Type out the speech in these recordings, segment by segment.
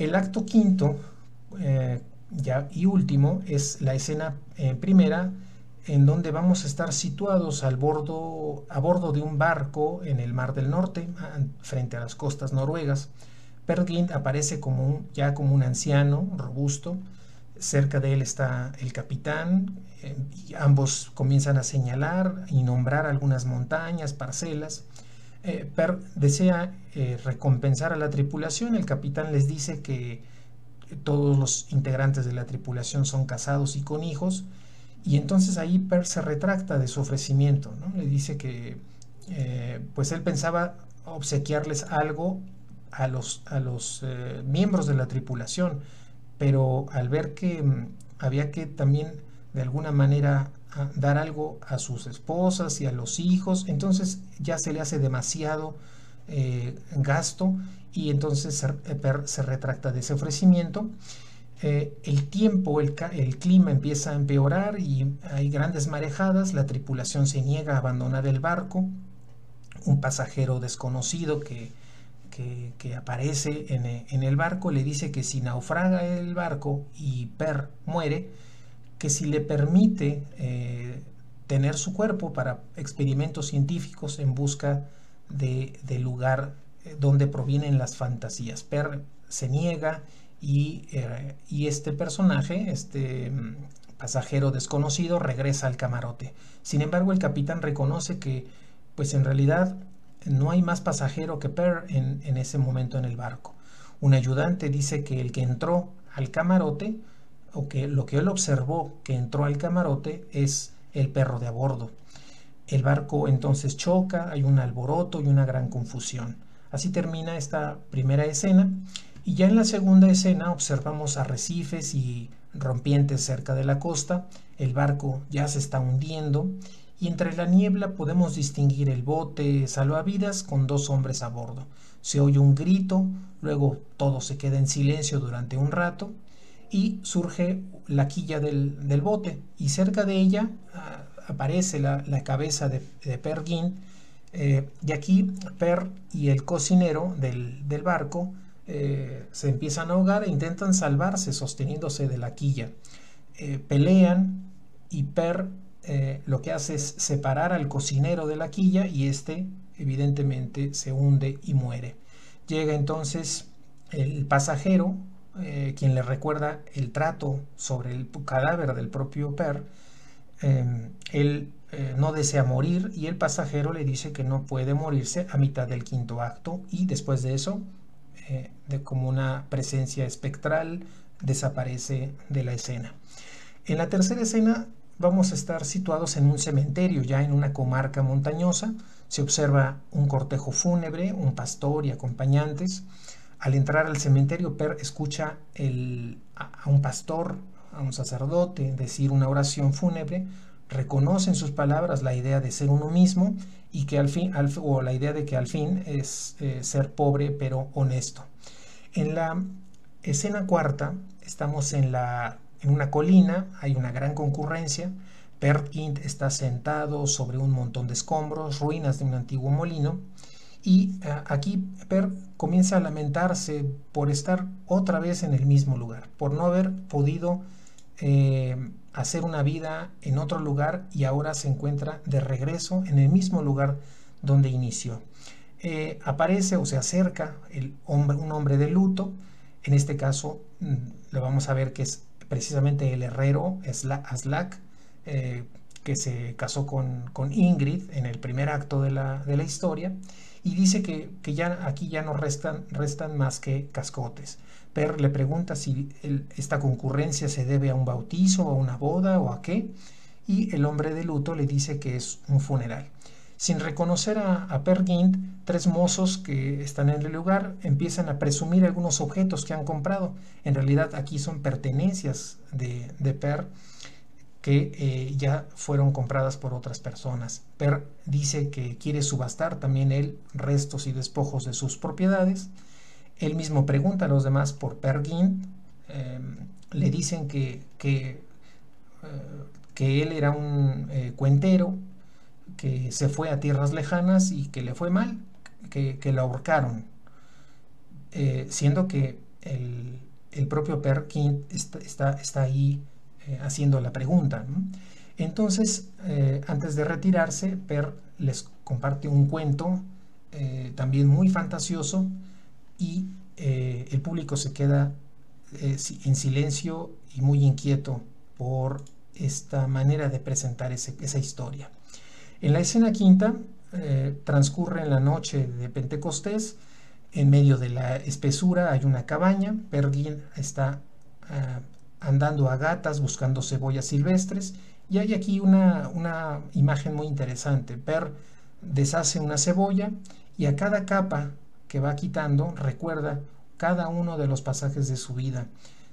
El acto quinto ya, y último es la escena primera en donde vamos a estar situados al bordo, a bordo de un barco en el Mar del Norte, frente a las costas noruegas. Per aparece como ya como un anciano robusto. Cerca de él está el capitán. Eh, y ambos comienzan a señalar y nombrar algunas montañas, parcelas. Eh, per desea eh, recompensar a la tripulación. El capitán les dice que todos los integrantes de la tripulación son casados y con hijos y entonces ahí Per se retracta de su ofrecimiento, ¿no? le dice que eh, pues él pensaba obsequiarles algo a los, a los miembros de la tripulación, pero al ver que mm, había que también de alguna manera dar algo a sus esposas y a los hijos, entonces ya se le hace demasiado eh, gasto y entonces Per se retracta de ese ofrecimiento. Eh, el tiempo, el, clima empieza a empeorar y hay grandes marejadas, la tripulación se niega a abandonar el barco, un pasajero desconocido que, que, aparece en, el barco le dice que si naufraga el barco y Per muere, que si le permite eh, tener su cuerpo para experimentos científicos en busca del de lugar eh, donde provienen las fantasías. Per se niega eh, y, este personaje, este mm, pasajero desconocido, regresa al camarote. Sin embargo, el capitán reconoce que, pues en realidad, no hay más pasajero que Per en ese momento en el barco. Un ayudante dice que el que entró al camarote, lo que él observó que entró al camarote, es el perro de a bordo. El barco entonces choca, hay un alboroto y una gran confusión. Así termina esta primera escena y ya en la segunda escena observamos arrecifes y rompientes cerca de la costa, el barco ya se está hundiendo y entre la niebla podemos distinguir el bote salvavidas con dos hombres a bordo. Se oye un grito, luego todo se queda en silencio durante un rato y surge la quilla del, bote y cerca de ella ah, aparece la, cabeza de, Per Gin eh, y aquí Per y el cocinero del, del barco eh, se empiezan a ahogar e intentan salvarse sosteniéndose de la quilla. Eh, pelean y Per eh, lo que hace es separar al cocinero de la quilla y este evidentemente se hunde y muere. Llega entonces el pasajero, quien le recuerda el trato sobre el cadáver del propio Per. él no desea morir y el pasajero le dice que no puede morirse a mitad del quinto acto y después de eso eh, de como una presencia espectral desaparece de la escena. En la tercera escena vamos a estar situados en un cementerio, ya en una comarca montañosa. Se observa un cortejo fúnebre, un pastor y acompañantes. Al entrar al cementerio, Per escucha a un pastor, a un sacerdote, decir una oración fúnebre, reconoce en sus palabras la idea de ser uno mismo y que al fin, o la idea de que al fin es eh, ser pobre pero honesto. En la escena cuarta estamos en, la, en una colina, hay una gran concurrencia, Per está sentado sobre un montón de escombros, ruinas de un antiguo molino, y eh, aquí Per comienza a lamentarse por estar otra vez en el mismo lugar, por no haber podido eh, hacer una vida en otro lugar y ahora se encuentra de regreso en el mismo lugar donde inició. Eh, aparece o se acerca el hombre, un hombre de luto, en este caso mm, lo vamos a ver que es precisamente el herrero Aslak, eh, que se casó con, Ingrid en el primer acto de la, historia, y dice que, ya aquí ya no restan, restan más que cascotes. Per le pregunta si esta concurrencia se debe a un bautizo, a una boda o a qué, y el hombre de luto le dice que es un funeral. Sin reconocer a, a Per tres mozos que están en el lugar empiezan a presumir algunos objetos que han comprado. En realidad aquí son pertenencias de, de Per que eh, ya fueron compradas por otras personas. Per dice que quiere subastar también él restos y despojos de sus propiedades él mismo pregunta a los demás por Per em, le dicen que, que, eh, que él era un eh, cuentero, que se fue a tierras lejanas y que le fue mal, que, que lo ahorcaron. Eh, siendo que el, el propio Per quien está, está, ahí eh, haciendo la pregunta. Entonces, eh, antes de retirarse, Per les comparte un cuento eh, también muy fantasioso y el público se queda en silencio y muy inquieto por esta manera de presentar esa historia. En la escena quinta, transcurre en la noche de Pentecostés, en medio de la espesura hay una cabaña. Perguín está ah, andando a gatas buscando cebollas silvestres. Y hay aquí una, una imagen muy interesante. Per deshace una cebolla y a cada capa que va quitando recuerda cada uno de los pasajes de su vida.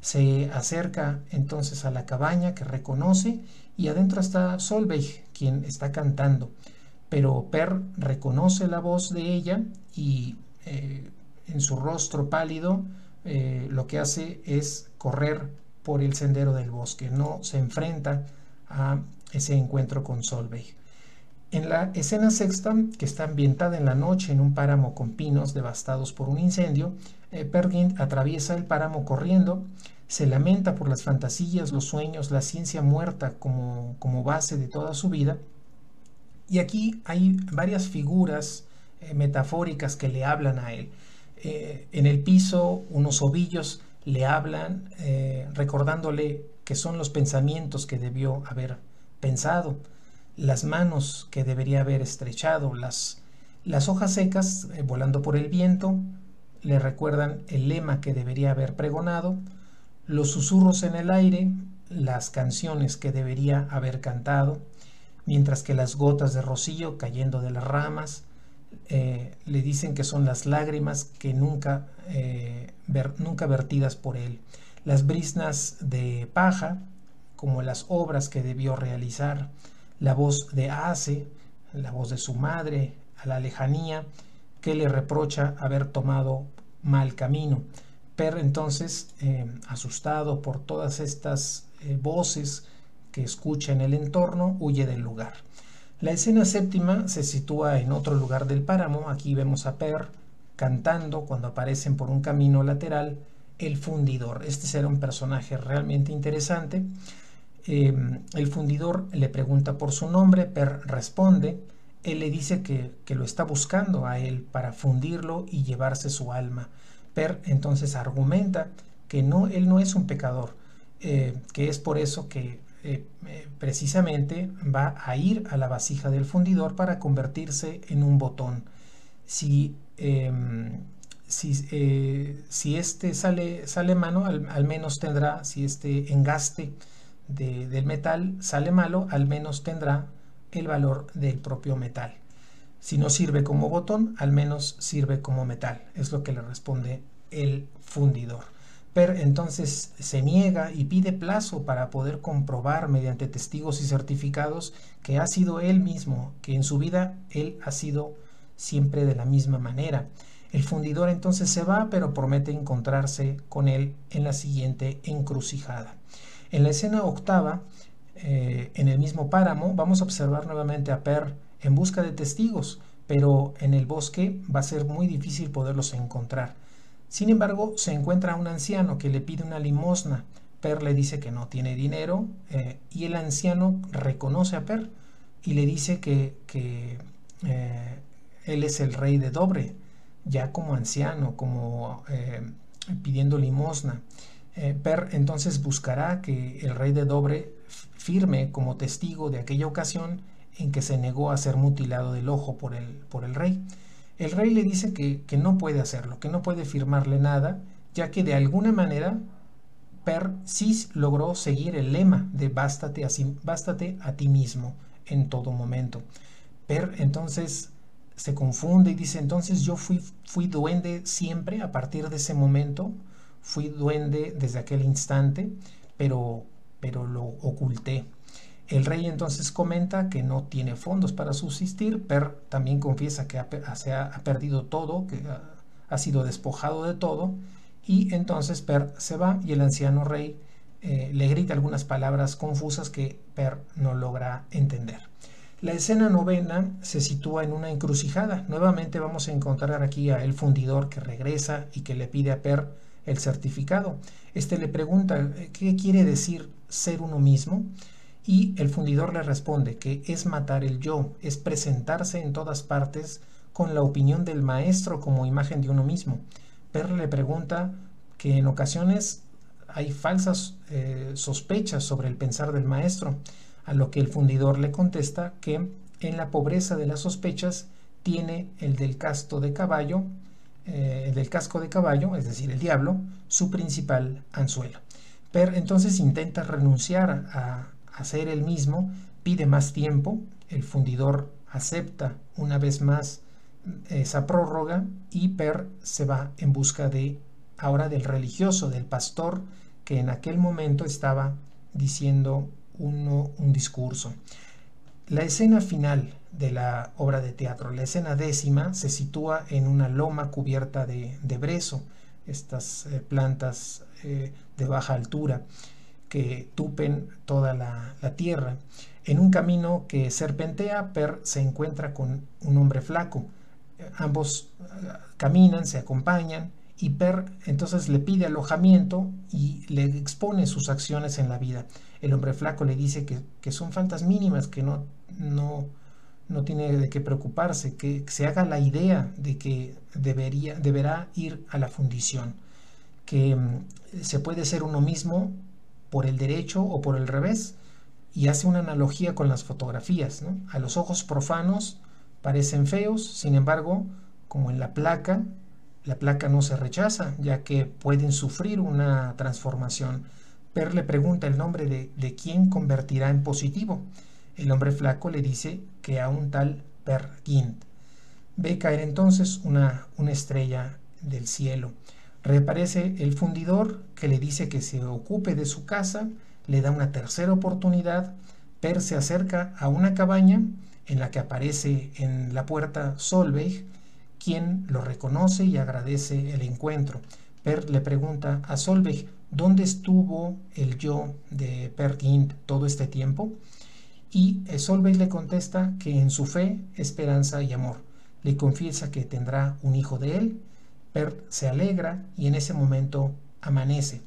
Se acerca entonces a la cabaña que reconoce y adentro está Solveig, quien está cantando. Pero Per reconoce la voz de ella y eh, en su rostro pálido, eh, lo que hace es correr por el sendero del bosque, no se enfrenta a ese encuentro con Solveig. En la escena sexta, que está ambientada en la noche en un páramo con pinos devastados por un incendio, eh, Pergin atraviesa el páramo corriendo, se lamenta por las fantasías, los sueños, la ciencia muerta como, como base de toda su vida. Y aquí hay varias figuras eh, metafóricas que le hablan a él. Eh, en el piso unos ovillos le hablan eh, recordándole que son los pensamientos que debió haber pensado, las manos que debería haber estrechado, las, las hojas secas volando por el viento le recuerdan el lema que debería haber pregonado, los susurros en el aire, las canciones que debería haber cantado, mientras que las gotas de rocío cayendo de las ramas eh, le dicen que son las lágrimas que nunca, eh, nunca vertidas por él, las brisnas de paja, como las obras que debió realizar, la voz de Ace, la voz de su madre, a la lejanía, que le reprocha haber tomado mal camino. Per entonces, eh, asustado por todas estas voces que escucha en el entorno, huye del lugar. La escena séptima se sitúa en otro lugar del páramo. Aquí vemos a Per cantando cuando aparecen por un camino lateral el fundidor. Este será un personaje realmente interesante. Em, el fundidor le pregunta por su nombre, Per responde. Él le dice que, lo está buscando a él para fundirlo y llevarse su alma. Per entonces argumenta que no, él no es un pecador, eh, que es por eso que eh, eh, precisamente va a ir a la vasija del fundidor para convertirse en un botón. Si, em, si, eh, si, este sale, sale mano, al, menos tendrá, si este engaste del metal sale malo, al menos tendrá el valor del propio metal. Si no sirve como botón, al menos sirve como metal. Es lo que le responde el fundidor. Per entonces se niega y pide plazo para poder comprobar mediante testigos y certificados que ha sido él mismo, que en su vida él ha sido siempre de la misma manera. El fundidor entonces se va, pero promete encontrarse con él en la siguiente encrucijada. En la escena octava, eh, en el mismo páramo, vamos a observar nuevamente a Per en busca de testigos, pero en el bosque va a ser muy difícil poderlos encontrar. Sin embargo, se encuentra un anciano que le pide una limosna. Per le dice que no tiene dinero eh, y el anciano reconoce a Per y le dice que, eh, él es el rey de Dobre, ya como anciano, como eh, pidiendo limosna. per entonces buscará que el rey de Dobre firme como testigo de aquella ocasión en que se negó a ser mutilado del ojo por el, por el rey. El rey le dice que, no puede hacerlo, que no puede firmarle nada, ya que de alguna manera Per sí logró seguir el lema de bástate a, bástate a ti mismo en todo momento. Per entonces se confunde y dice, entonces yo fui, fui duende siempre a partir de ese momento, fui duende desde aquel instante, pero, pero lo oculté. El rey entonces comenta que no tiene fondos para subsistir, Per también confiesa que ha, se ha, perdido todo, que ha, sido despojado de todo, y entonces Per se va y el anciano rey eh, le grita algunas palabras confusas que Per no logra entender. La escena novena se sitúa en una encrucijada. Nuevamente vamos a encontrar aquí a el fundidor que regresa y que le pide a Per el certificado. Este le pregunta qué quiere decir ser uno mismo y el fundidor le responde que es matar el yo, es presentarse en todas partes con la opinión del maestro como imagen de uno mismo. Per le pregunta que en ocasiones hay falsas eh, sospechas sobre el pensar del maestro, a lo que el fundidor le contesta que en la pobreza de las sospechas tiene el del casto de caballo, eh, el del casco de caballo, es decir, el diablo, su principal anzuelo. Per entonces intenta renunciar a, hacer el mismo, pide más tiempo, el fundidor acepta una vez más esa prórroga y Per se va en busca de ahora del religioso, del pastor que en aquel momento estaba diciendo uno, un discurso. La escena final de la obra de teatro, la escena décima, se sitúa en una loma cubierta de, de brezo, estas eh, plantas eh, de baja altura que tupen toda la, tierra. En un camino que serpentea, Per se encuentra con un hombre flaco. Ambos eh, caminan, se acompañan y Per entonces le pide alojamiento y le expone sus acciones en la vida. El hombre flaco le dice que, son faltas mínimas, que no, no, no, tiene de qué preocuparse, que se haga la idea de que debería, deberá ir a la fundición, que mm, se puede ser uno mismo por el derecho o por el revés, y hace una analogía con las fotografías. A los ojos profanos parecen feos, sin embargo, como en la placa, la placa no se rechaza, ya que pueden sufrir una transformación. Per le pregunta el nombre de, de quién convertirá en positivo. El hombre flaco le dice que a un tal Per Gint. Ve caer entonces una, una estrella del cielo. Reaparece el fundidor que le dice que se ocupe de su casa, le da una tercera oportunidad, Per se acerca a una cabaña en la que aparece en la puerta Solveig, quien lo reconoce y agradece el encuentro. Per le pregunta a Solveig, ¿dónde estuvo el yo de Per Gint todo este tiempo? Y Solveig le contesta que en su fe, esperanza y amor. Le confiesa que tendrá un hijo de él Per se alegra y en ese momento amanece.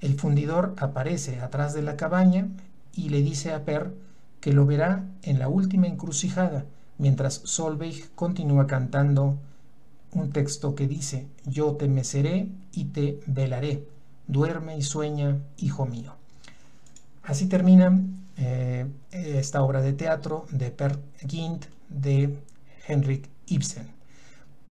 El fundidor aparece atrás de la cabaña y le dice a Per que lo verá en la última encrucijada, mientras Solveig continúa cantando un texto que dice, yo te meceré y te velaré, duerme y sueña, hijo mío. Así termina eh, esta obra de teatro de Per Gint de Henrik Ibsen.